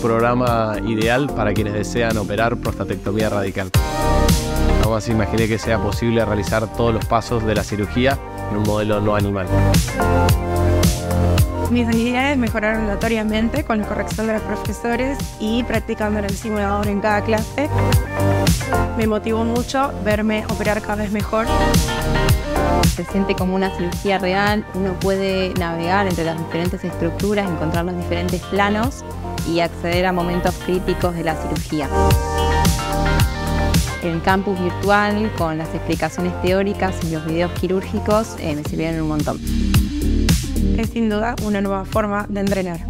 programa ideal para quienes desean operar prostatectomía radical. Vamos a imaginar que sea posible realizar todos los pasos de la cirugía en un modelo no animal. Mis habilidades mejoraron notoriamente con la corrección de los profesores y practicando el simulador en cada clase. Me motivó mucho verme operar cada vez mejor. Se siente como una cirugía real, uno puede navegar entre las diferentes estructuras, encontrar los diferentes planos y acceder a momentos críticos de la cirugía. El campus virtual con las explicaciones teóricas y los videos quirúrgicos eh, me sirvieron un montón. Es sin duda una nueva forma de entrenar.